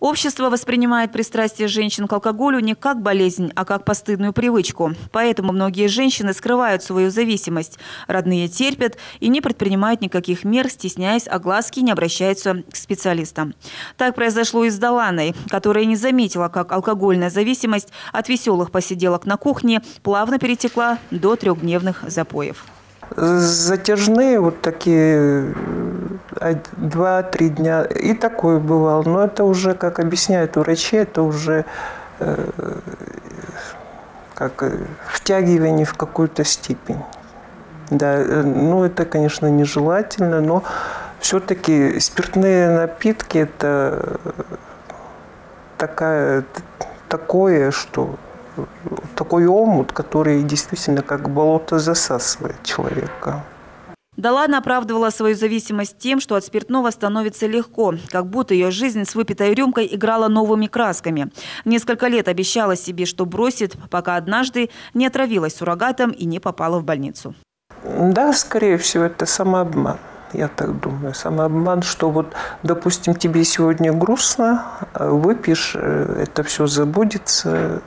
Общество воспринимает пристрастие женщин к алкоголю не как болезнь, а как постыдную привычку. Поэтому многие женщины скрывают свою зависимость. Родные терпят и не предпринимают никаких мер, стесняясь огласки, не обращаются к специалистам. Так произошло и с Даланой, которая не заметила, как алкогольная зависимость от веселых посиделок на кухне плавно перетекла до трехдневных запоев. Затяжные вот такие два-три дня. И такое бывало. Но это уже, как объясняют врачи, это уже э, как э, втягивание в какую-то степень. Да, э, ну это, конечно, нежелательно, но все-таки спиртные напитки это такая, такое, что такой омут, который действительно как болото засасывает человека. Далана оправдывала свою зависимость тем, что от спиртного становится легко, как будто ее жизнь с выпитой рюмкой играла новыми красками. Несколько лет обещала себе, что бросит, пока однажды не отравилась суррогатом и не попала в больницу. Да, скорее всего, это самообман. Я так думаю, самообман, что вот, допустим, тебе сегодня грустно, а выпьешь, э, это все забудется,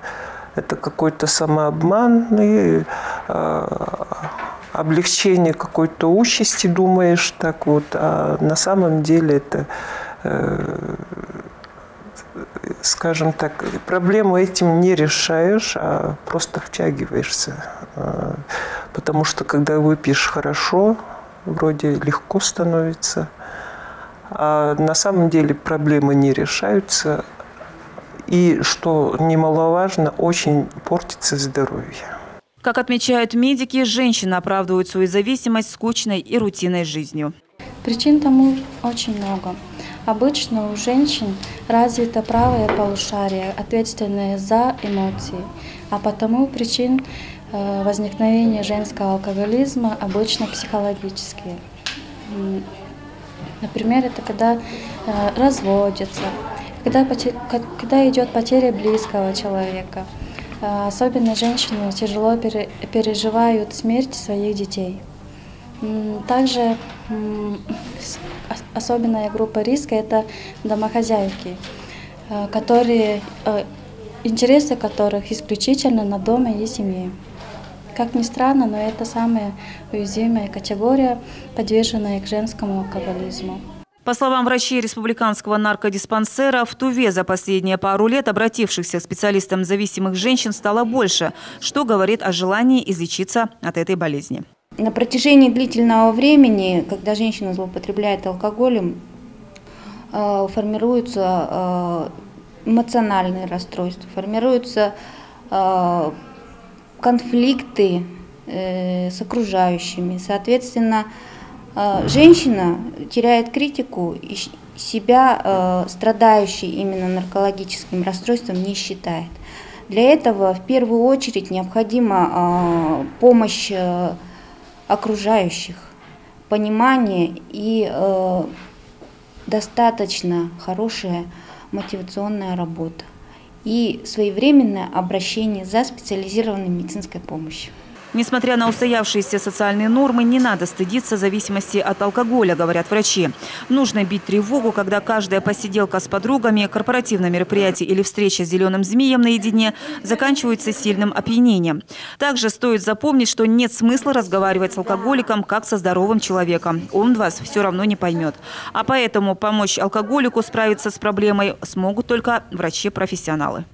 это какой-то самообман, и а, облегчение какой-то участи, думаешь так вот, а на самом деле это, э, скажем так, проблему этим не решаешь, а просто втягиваешься. Э, потому что когда выпьешь хорошо, вроде легко становится, а на самом деле проблемы не решаются, и, что немаловажно, очень портится здоровье. Как отмечают медики, женщины оправдывают свою зависимость скучной и рутинной жизнью. Причин тому очень много. Обычно у женщин развито правое полушарие, ответственное за эмоции, а потому причин э, возникновения женского алкоголизма обычно психологические. Например, это когда э, разводятся, когда, когда идет потеря близкого человека – особенно женщины тяжело переживают смерть своих детей. Также особенная группа риска – это домохозяйки, а, которые, а, интересы которых исключительно на доме и семье. Как ни странно, но это самая уязвимая категория, подверженная к женскому алкоголизму. По словам врачей республиканского наркодиспансера, в Туве за последние пару лет обратившихся к специалистам зависимых женщин стало больше, что говорит о желании излечиться от этой болезни. На протяжении длительного времени, когда женщина злоупотребляет алкоголем, э, формируются э, эмоциональные расстройства, формируются э, конфликты с окружающими. Соответственно, женщина теряет критику и себя э, страдающей именно наркологическим расстройством не считает. Для этого в первую очередь необходима э, помощь окружающих, понимание и достаточно хорошая мотивационная работа и своевременное обращение за специализированной медицинской помощью. Несмотря на устоявшиеся социальные нормы, не надо стыдиться зависимости от алкоголя, говорят врачи. Нужно бить тревогу, когда каждая посиделка с подругами, корпоративное мероприятие или встреча с зеленым змеем наедине заканчивается сильным опьянением. Также стоит запомнить, что нет смысла разговаривать с алкоголиком, как со здоровым человеком. Он вас все равно не поймет. А поэтому помочь алкоголику справиться с проблемой смогут только врачи-профессионалы.